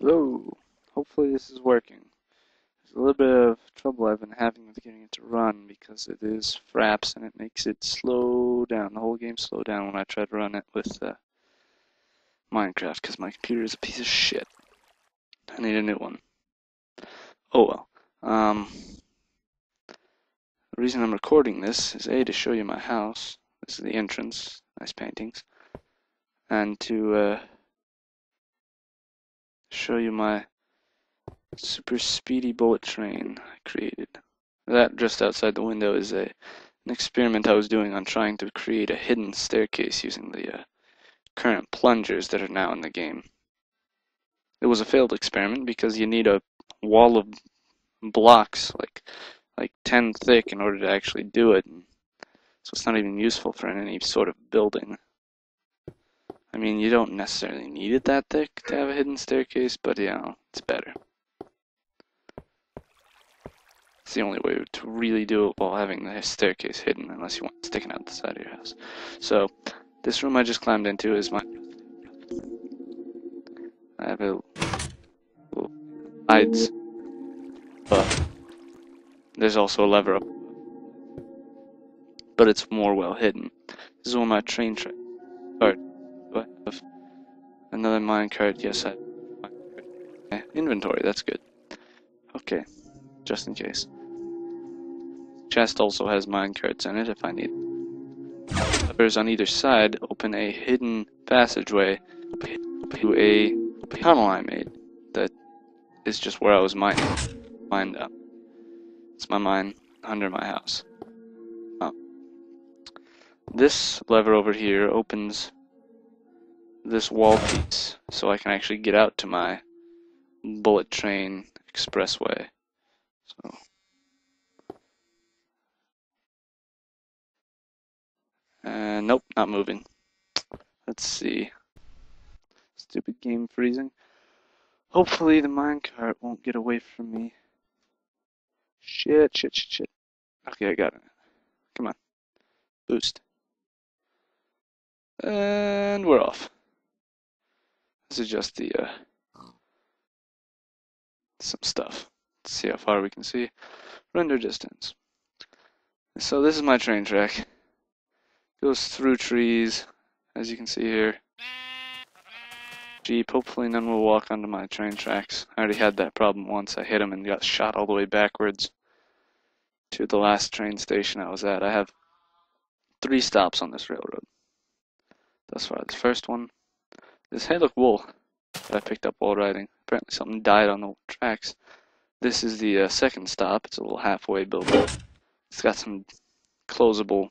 Hello. Hopefully this is working. There's a little bit of trouble I've been having with getting it to run because it is Fraps and it makes it slow down. The whole game slow down when I try to run it with uh, Minecraft because my computer is a piece of shit. I need a new one. Oh well. Um, the reason I'm recording this is A, to show you my house. This is the entrance. Nice paintings. And to uh, show you my super speedy bullet train I created. That just outside the window is a an experiment I was doing on trying to create a hidden staircase using the uh, current plungers that are now in the game. It was a failed experiment because you need a wall of blocks like like 10 thick in order to actually do it. So it's not even useful for any sort of building. I mean, you don't necessarily need it that thick to have a hidden staircase, but you know, it's better. It's the only way to really do it while having the staircase hidden, unless you want it sticking out the side of your house. So, this room I just climbed into is my. I have a hides, but there's also a lever up, but it's more well hidden. This is where my train track another minecart? Yes, I have inventory. That's good. Okay, just in case. Chest also has minecarts in it if I need. Levers on either side open a hidden passageway to a tunnel I made that is just where I was mining. Mined up. It's my mine under my house. Oh. This lever over here opens this wall piece so I can actually get out to my bullet train expressway. So uh, nope, not moving. Let's see. Stupid game freezing. Hopefully the minecart won't get away from me. Shit, shit, shit, shit. Okay, I got it. Come on. Boost. And we're off. This is just the uh, some stuff. Let's see how far we can see. Render distance. So this is my train track. Goes through trees, as you can see here. Jeep, hopefully none will walk onto my train tracks. I already had that problem once. I hit him and got shot all the way backwards to the last train station I was at. I have three stops on this railroad. Thus far, the first one this Haylook wool that I picked up while riding. Apparently something died on the tracks. This is the uh, second stop. It's a little halfway building. It's got some closable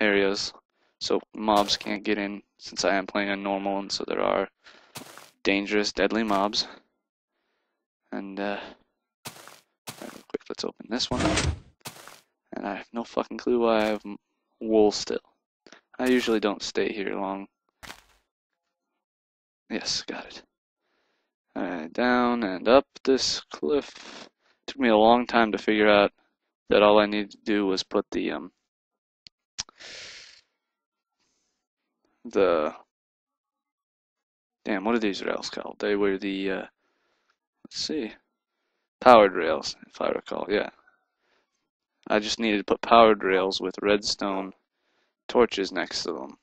areas so mobs can't get in since I am playing on normal and so there are dangerous, deadly mobs. And uh, quick, let's open this one. And I have no fucking clue why I have wool still. I usually don't stay here long Yes, got it. Alright, down and up this cliff. Took me a long time to figure out that all I needed to do was put the um the damn what are these rails called? They were the uh, let's see powered rails if I recall. Yeah, I just needed to put powered rails with redstone torches next to them.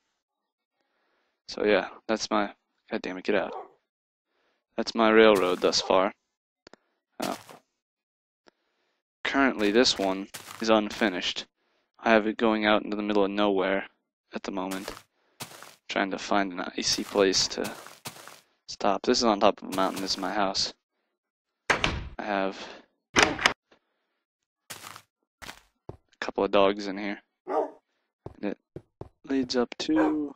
So yeah, that's my God damn it, get out. That's my railroad thus far. Uh, currently, this one is unfinished. I have it going out into the middle of nowhere at the moment. Trying to find an icy place to stop. This is on top of a mountain. This is my house. I have a couple of dogs in here. And it leads up to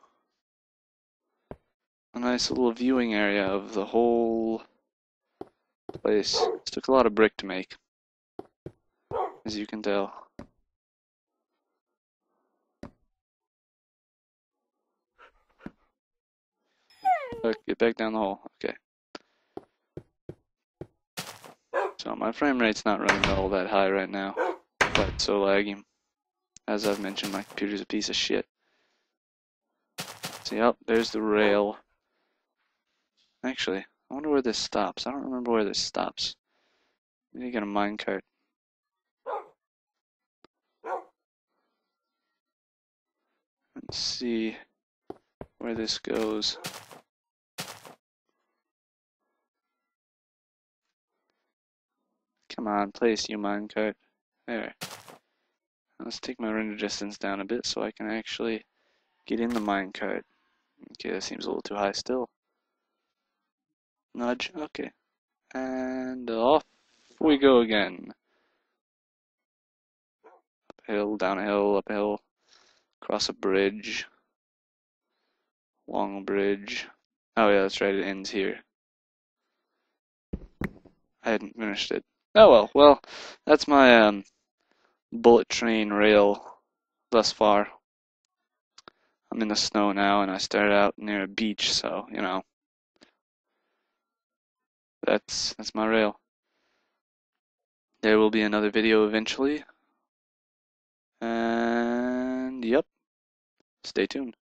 nice little viewing area of the whole place. It took a lot of brick to make, as you can tell. Get back down the hole. Okay. So my frame rate's not running all that high right now, but it's so laggy. As I've mentioned, my computer's a piece of shit. See, up oh, there's the rail. Actually, I wonder where this stops. I don't remember where this stops. To get a minecart. Let's see where this goes. Come on, place you minecart. There. Let's take my render distance down a bit so I can actually get in the minecart. Okay, that seems a little too high still. Nudge, okay. And off we go again. Uphill, down a hill, up a hill, across a bridge, long bridge. Oh yeah, that's right, it ends here. I hadn't finished it. Oh well, well, that's my um, bullet train rail thus far. I'm in the snow now and I started out near a beach, so, you know, that's, that's my rail. There will be another video eventually. And, yep, stay tuned.